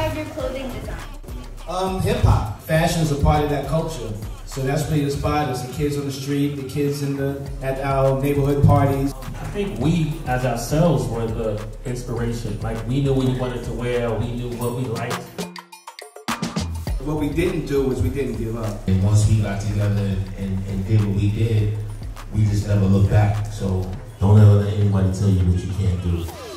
your clothing Um, hip hop. Fashion is a part of that culture. So that's really inspired us. The kids on the street, the kids in the at our neighborhood parties. I think we, as ourselves, were the inspiration. Like we knew what we wanted to wear, we knew what we liked. What we didn't do was we didn't give up. And once we got together and, and did what we did, we just never looked back. So don't ever let anybody tell you what you can't do.